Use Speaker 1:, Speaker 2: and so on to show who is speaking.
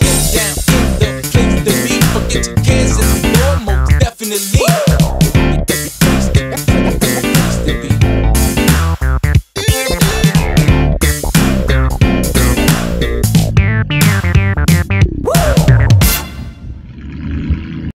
Speaker 1: Get down to the place to be. Forget your cares, it's normal, definitely.